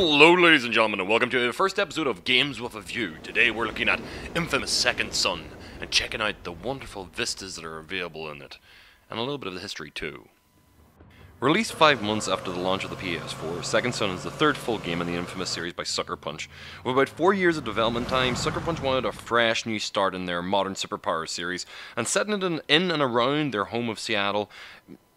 Hello, ladies and gentlemen, and welcome to the first episode of Games with a View. Today we're looking at Infamous Second Son and checking out the wonderful vistas that are available in it, and a little bit of the history too. Released five months after the launch of the PS4, Second Son is the third full game in the Infamous series by Sucker Punch. With about four years of development time, Sucker Punch wanted a fresh new start in their modern superpower series, and setting it in, in and around their home of Seattle,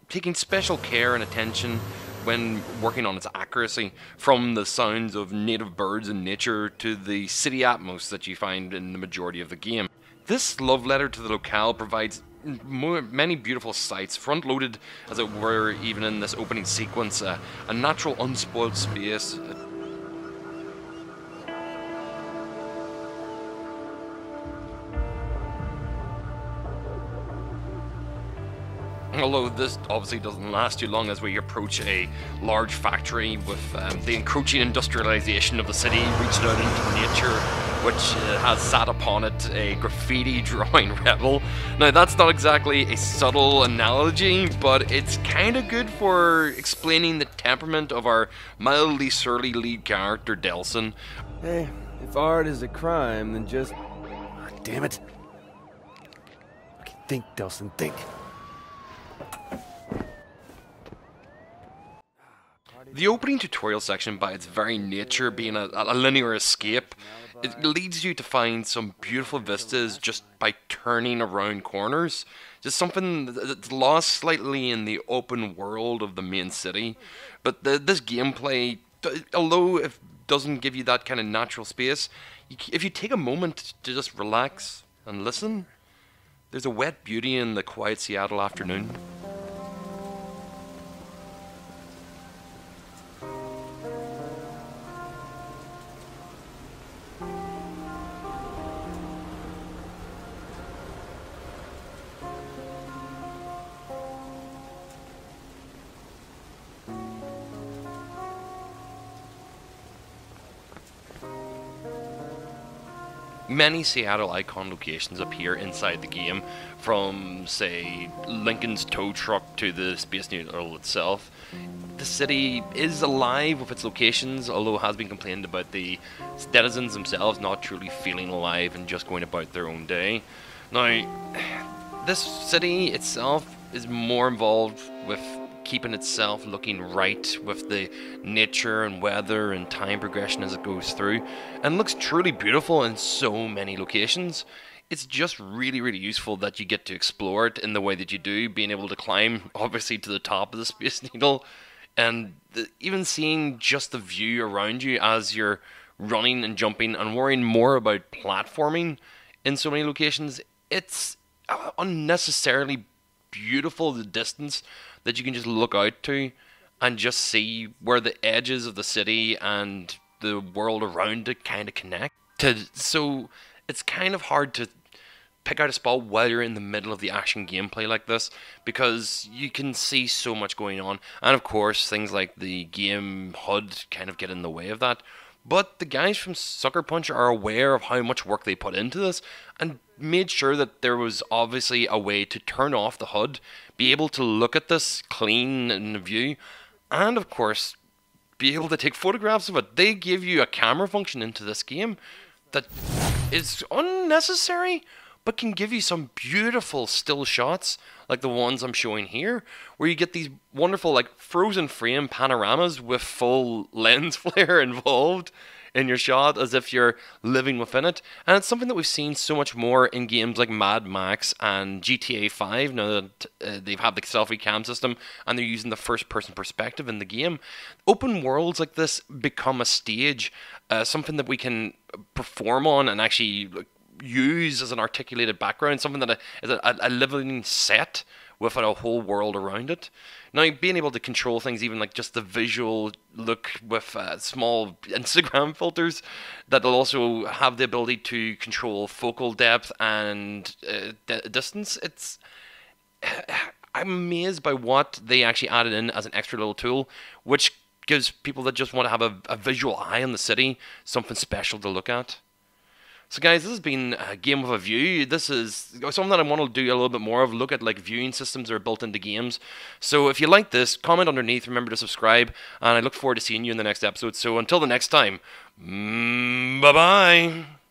taking special care and attention when working on its accuracy, from the sounds of native birds and nature to the city atmos that you find in the majority of the game. This love letter to the locale provides many beautiful sights, front loaded as it were, even in this opening sequence. Uh, a natural, unspoiled space, Although this obviously doesn't last too long as we approach a large factory with um, the encroaching industrialization of the city reaching out into nature, which uh, has sat upon it a graffiti drawing rebel. Now, that's not exactly a subtle analogy, but it's kind of good for explaining the temperament of our mildly surly lead character, Delsin. Hey, if art is a crime, then just. Oh, damn it. Okay, think, Delsin, think. The opening tutorial section, by its very nature being a, a, linear escape, it leads you to find some beautiful vistas just by turning around corners. Just something that's lost slightly in the open world of the main city. But the, this gameplay, although it doesn't give you that kind of natural space, if you take a moment to just relax and listen, there's a wet beauty in the quiet Seattle afternoon. Many Seattle icon locations appear inside the game, from, say, Lincoln's tow truck to the Space Needle itself. The city is alive with its locations, although it has been complained about the citizens themselves not truly feeling alive and just going about their own day. Now, this city itself is more involved with keeping itself looking right with the nature and weather and time progression as it goes through, and looks truly beautiful in so many locations. It's just really, really useful that you get to explore it in the way that you do, being able to climb, obviously, to the top of the Space Needle, and the, even seeing just the view around you as you're running and jumping and worrying more about platforming in so many locations. It's uh, unnecessarily beautiful the distance that you can just look out to and just see where the edges of the city and the world around it kind of connect. To, so it's kind of hard to pick out a spot while you're in the middle of the action gameplay like this because you can see so much going on. And of course, things like the game HUD kind of get in the way of that. But the guys from Sucker Punch are aware of how much work they put into this and made sure that there was obviously a way to turn off the HUD, be able to look at this clean in view, and of course, be able to take photographs of it. They give you a camera function into this game that is unnecessary, but can give you some beautiful still shots like the ones I'm showing here, where you get these wonderful like frozen frame panoramas with full lens flare involved in your shot as if you're living within it. And it's something that we've seen so much more in games like Mad Max and GTA 5 now that uh, they've had the selfie cam system and they're using the first person perspective in the game. Open worlds like this become a stage, uh, something that we can perform on and actually use as an articulated background, something that is a, a, living set with a whole world around it. Now, being able to control things, even like just the visual look with uh, small Instagram filters, that'll also have the ability to control focal depth and uh, d- distance. It's I'm amazed by what they actually added in as an extra little tool, which gives people that just want to have a, a visual eye on the city something special to look at. So, guys, this has been a game with a view. This is something that I want to do a little bit more of. Look at like viewing systems that are built into games. So, if you like this, comment underneath. Remember to subscribe, and I look forward to seeing you in the next episode. So, until the next time, mm, bye bye.